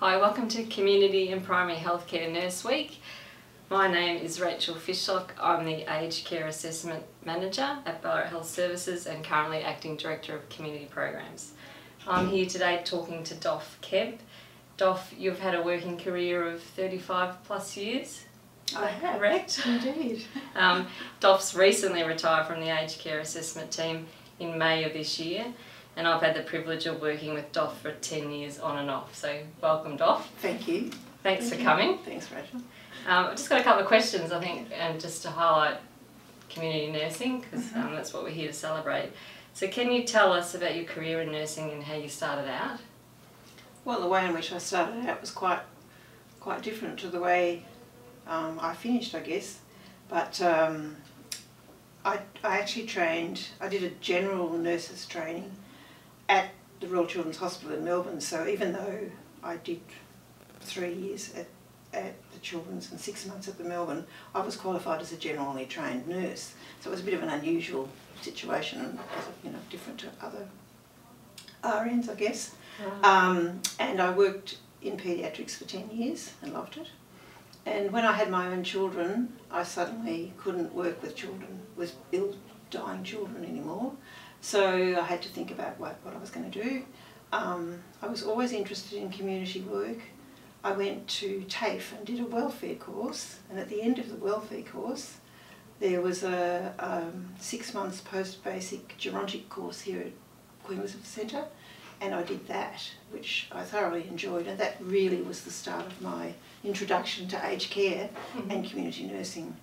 Hi, welcome to Community and Primary Healthcare Nurse Week. My name is Rachel Fishlock. I'm the Aged Care Assessment Manager at Ballarat Health Services and currently Acting Director of Community Programs. I'm here today talking to Doff Kemp. Doff, you've had a working career of 35 plus years. I have. Correct? Indeed. Um, Doff's recently retired from the Aged Care Assessment team in May of this year and I've had the privilege of working with Doff for 10 years on and off. So welcome Doff. Thank you. Thanks Thank for you. coming. Thanks, Rachel. Um, I've just got a couple of questions I think and just to highlight community nursing because Mhm. um, that's what we're here to celebrate. So can you tell us about your career in nursing and how you started out? Well, the way in which I started out was quite quite different to the way um, I finished, I guess. But um, I, I actually trained, I did a general nurses training at the Royal Children's Hospital in Melbourne. So even though I did three years at, at the Children's and six months at the Melbourne, I was qualified as a generally trained nurse. So it was a bit of an unusual situation and you know different to other RNs, I guess. Um, and I worked in paediatrics for 10 years and loved it. And when I had my own children, I suddenly couldn't work with children, with ill, dying children anymore. So I had to think about what, what I was going to do. Um, I was always interested in community work. I went to TAFE and did a welfare course, and at the end of the welfare course, there was a um, six months post basic gerontic course here at Queen Elizabeth Centre, and I did that, which I thoroughly enjoyed, and that really was the start of my introduction to aged care Mhm. and community nursing.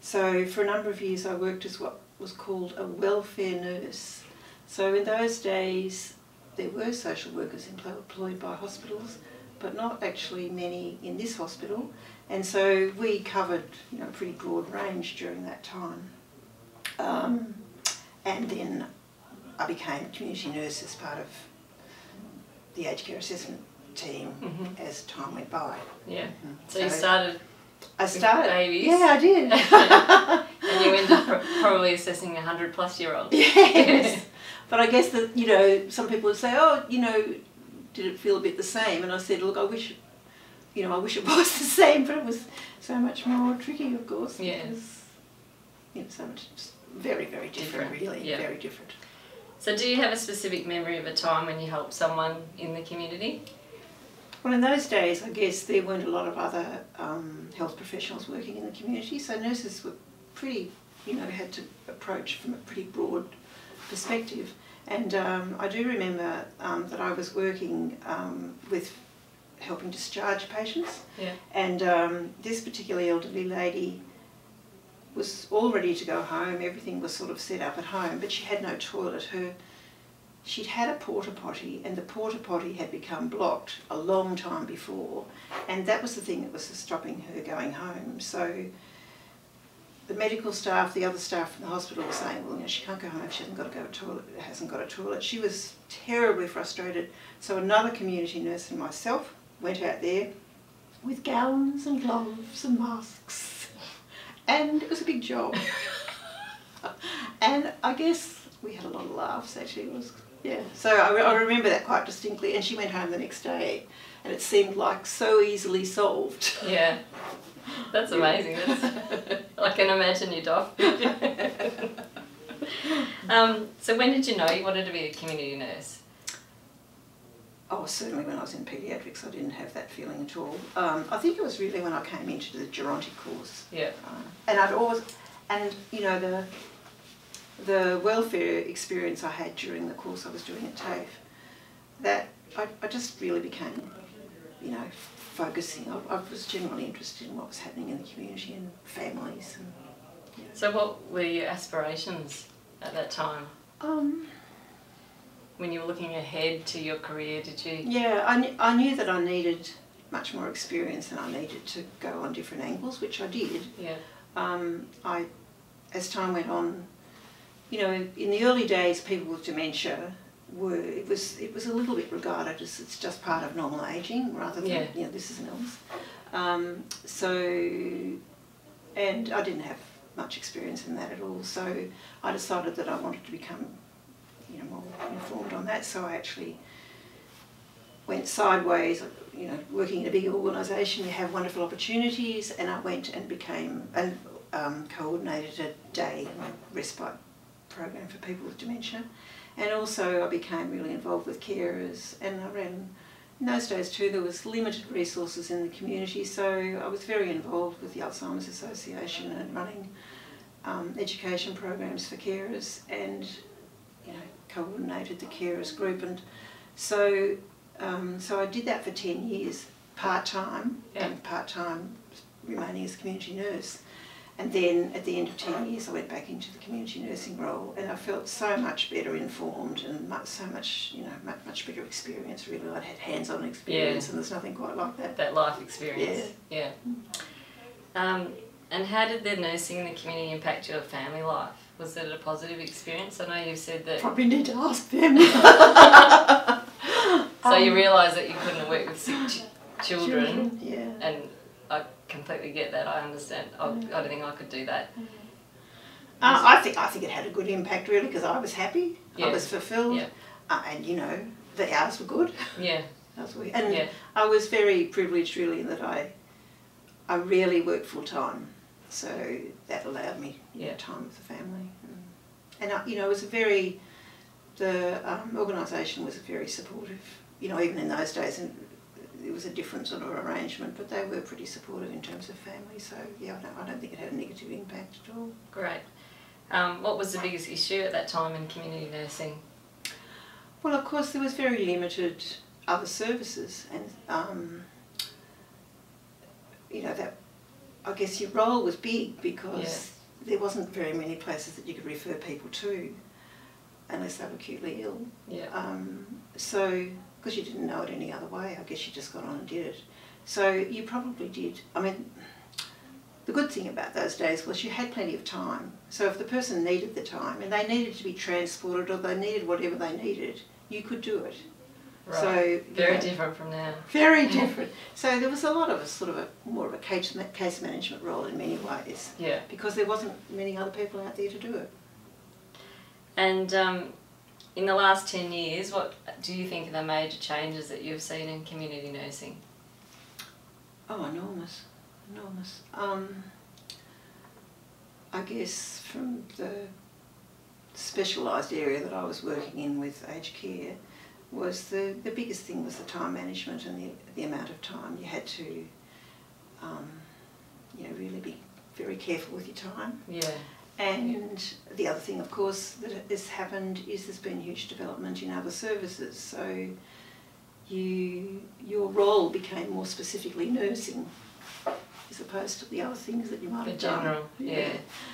So for a number of years I worked as what was called a welfare nurse. So in those days there were social workers employed by hospitals, but not actually many in this hospital. And so we covered you know, a pretty broad range during that time. Um, and then I became a community nurse as part of the aged care assessment team Mhm. as time went by. Yeah. Mhm. So you started I started. babies? Yeah, I did. and you end up probably assessing a 100 plus year old. yes. But I guess that, you know, some people would say, oh, you know, did it feel a bit the same? And I said, look, I wish, you know, I wish it was the same, but it was so much more tricky, of course. Yes. Because, you know, so much, very, very different, Different, really, yeah. very different. So do you have a specific memory of a time when you helped someone in the community? Well, in those days, I guess there weren't a lot of other um, health professionals working in the community, so nurses were pretty, you know, had to approach from a pretty broad perspective. And um, I do remember um, that I was working um, with helping discharge patients, Yeah. and um, this particular elderly lady was all ready to go home. Everything was sort of set up at home, but she had no toilet. Her she'd had a porta potty, and the porta potty had become blocked a long time before, and that was the thing that was stopping her going home. So the medical staff, the other staff from the hospital were saying, well, you know, she can't go home, she hasn't got to go to toilet, hasn't got a toilet. She was terribly frustrated. So another community nurse and myself went out there with gowns and gloves and masks, and it was a big job. and I guess we had a lot of laughs. Actually, it was yeah. So I, re- I remember that quite distinctly. And she went home the next day, and it seemed like so easily solved. Yeah. That's amazing. That's, I can imagine you, Doff. um, so when did you know you wanted to be a community nurse? Oh, certainly when I was in paediatrics, I didn't have that feeling at all. Um, I think it was really when I came into the gerontic course. Yeah. Uh, and I'd always, and you know, the the welfare experience I had during the course I was doing at TAFE, that I, I just really became, you know, focusing. I, I was generally interested in what was happening in the community and families. And, So what were your aspirations at that time? um, When you were looking ahead to your career, did you? yeah, I, kn- I knew that I needed much more experience and I needed to go on different angles, which I did. Yeah. um, I, as time went on, you know, in the early days, people with dementia were it was it was a little bit regarded as it's just part of normal aging rather than Yeah. you know this is an illness. Um, so, and I didn't have much experience in that at all. So I decided that I wanted to become, you know, more informed on that. So I actually went sideways. You know, working in a big organisation, you have wonderful opportunities, and I went and became and um, coordinated a day respite program for people with dementia, and also I became really involved with carers, and I ran. In those days too, there was limited resources in the community, so I was very involved with the Alzheimer's Association and running um, education programs for carers, and you know, coordinated the carers group, and so um, so I did that for 10 years, part-time, Yeah. and part-time remaining as a community nurse. And then at the end of 10 years I went back into the community nursing role and I felt so much better informed and much, so much, you know, much, much bigger experience really. I'd had hands-on experience Yeah. and there's nothing quite like that. That life experience. Yeah. Um, and how did the nursing in the community impact your family life? Was it a positive experience? I know you've said that. Probably need to ask them. So you Um, realise that you couldn't work with sick ch- children, Yeah. and completely get that. I understand. I, I don't think I could do that. Uh, I think I think it had a good impact really because I was happy, Yeah. I was fulfilled, Yeah. uh, and you know the hours were good. Yeah. That's weird. And Yeah. I was very privileged really in that I I really worked full time, so that allowed me Yeah. time with the family. And I, you know, it was a very the um, organisation was very supportive. You know, even in those days, and it was a different sort of arrangement, but they were pretty supportive in terms of family. So yeah, I don't, I don't think it had a negative impact at all. Great. Um, what was the biggest issue at that time in community nursing? Well, of course, there was very limited other services, and um, you know that. I guess your role was big because there wasn't very many places that you could refer people to, unless they were acutely ill. Yeah. Um, so, because you didn't know it any other way, I guess you just got on and did it. So you probably did. I mean, the good thing about those days was you had plenty of time. So if the person needed the time and they needed to be transported or they needed whatever they needed, you could do it. Right. So you Very know, different from now. Very different. So there was a lot of a sort of a more of a case case management role in many ways Yeah. because there wasn't many other people out there to do it. And um, in the last 10 years, what do you think are the major changes that you've seen in community nursing? Oh, enormous, enormous. Um, I guess from the specialised area that I was working in with aged care was the, the biggest thing was the time management and the, the amount of time you had to, um, you know, really be very careful with your time. Yeah. And the other thing, of course, that has happened is there's been huge development in other services. So you your role became more specifically nursing as opposed to the other things that you might The have done. general. Yeah.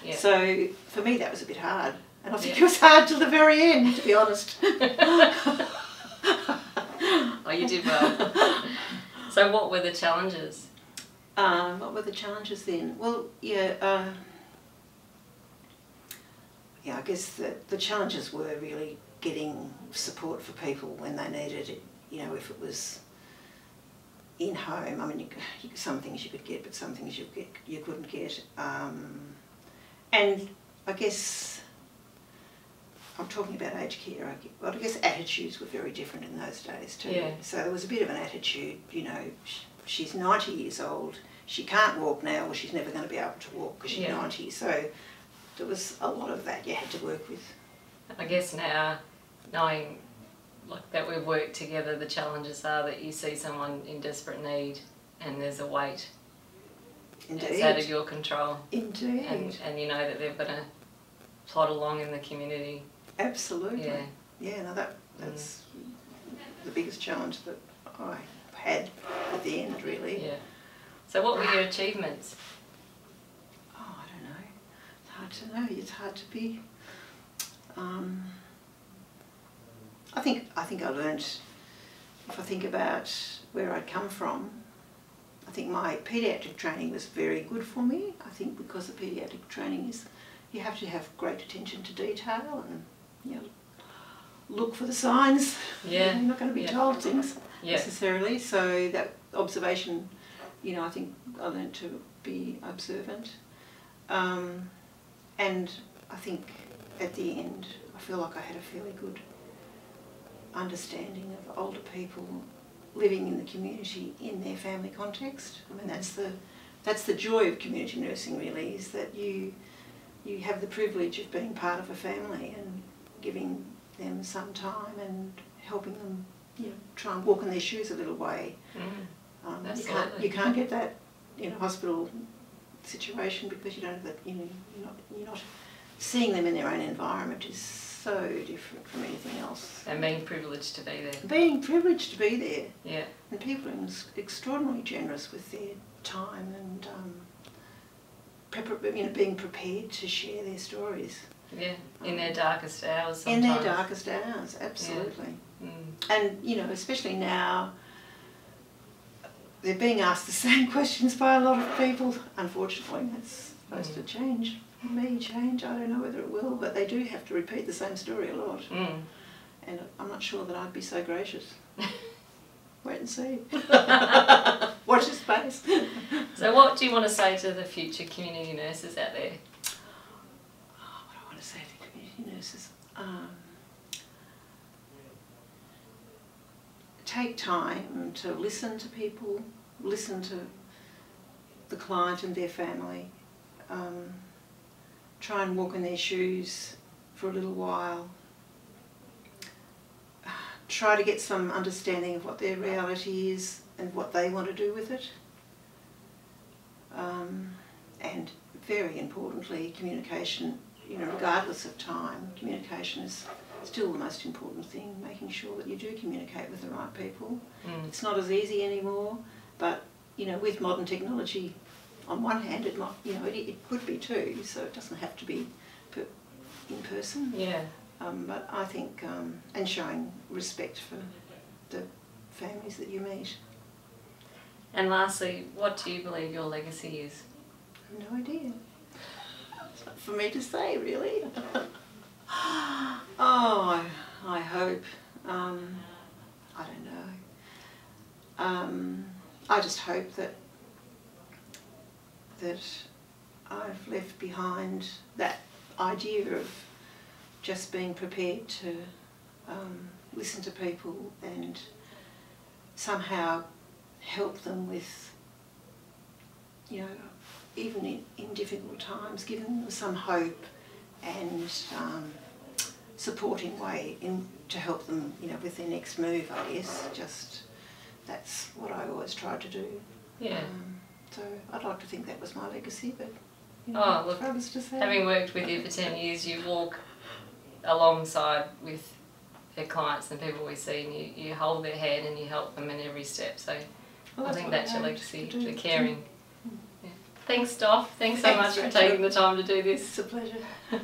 Yeah. So for me that was a bit hard. And I think Yeah. it was hard till the very end, to be honest. oh, you did well. so, what were the challenges? Um, what were the challenges then? Well, yeah, uh, yeah. I guess the the challenges were really getting support for people when they needed it. You know, if it was in home. I mean, you, you, some things you could get, but some things you get you couldn't get. Um, and I guess I'm talking about aged care. Well, I guess attitudes were very different in those days too. Yeah. So there was a bit of an attitude. You know, sh- she's 90 years old. She can't walk now, or she's never going to be able to walk because she's Yeah. 90. So there was a lot of that you had to work with. I guess now, knowing like that we've worked together, the challenges are that you see someone in desperate need and there's a wait. Indeed. It's out of your control. Indeed. And, and you know that they're going to plod along in the community. Absolutely. Yeah. Yeah, no, that mm. that's the biggest challenge that I had at the end, really. Yeah. So, what were your achievements? Oh, I don't know. To know. It's hard to be. Um, I think I think I learned. If I think about where I'd come from, I think my paediatric training was very good for me. I think because the paediatric training is, you have to have great attention to detail and you know, look for the signs. Yeah. You're not going to be Yeah. told things Yeah. necessarily. So that observation, you know, I think I learned to be observant. Um, and I think at the end, I feel like I had a fairly good understanding of older people living in the community in their family context. I mean, that's the that's the joy of community nursing. Really, is that you you have the privilege of being part of a family and giving them some time and helping them, you know, try and walk in their shoes a little way. Mm. Um, you can't you can't get that in a hospital situation because you don't have that. You know, you're not you're not seeing them in their own environment is so different from anything else. And being privileged to be there. Being privileged to be there, Yeah. and people are extraordinarily generous with their time and um, you know, being prepared to share their stories Yeah. In their darkest hours in their darkest hours. Absolutely. Mm. And you know, especially now, they're being asked the same questions by a lot of people. Unfortunately, that's supposed to change. May change. I don't know whether it will, but they do have to repeat the same story a lot. Mm. And I'm not sure that I'd be so gracious. Wait and see. Watch this space. So, what do you want to say to the future community nurses out there? Oh, what do I want to say to community nurses? Um, take time to listen to people, listen to the client and their family. Um, try and walk in their shoes for a little while. Try to get some understanding of what their reality is and what they want to do with it. Um, and very importantly, communication, you know, regardless of time, communication is still the most important thing, making sure that you do communicate with the right people. Mm. It's not as easy anymore, but, you know, with modern technology, on one hand, it might, you know, it, it could be too, so it doesn't have to be per, in person. Yeah. Um, but I think, um, and showing respect for the families that you meet. And lastly, what do you believe your legacy is? I have no idea. It's not for me to say, really. oh, I, I hope. Um, I don't know. Um, I just hope that that I've left behind that idea of just being prepared to um, listen to people and somehow help them with, you know, even in, in difficult times, giving them some hope and um, supporting way in to help them, you know, with their next move. I guess just that's what I always tried to do. Yeah. Um, so I'd like to think that was my legacy, but you Oh, look, to say. Having worked with you for 10 years, you walk alongside with the clients and people we see, and you, you hold their hand and you help them in every step. So Well, I think that's your legacy, the caring. Thanks, Doff. Thanks so Thanks, much for taking the time to do this. It's a pleasure.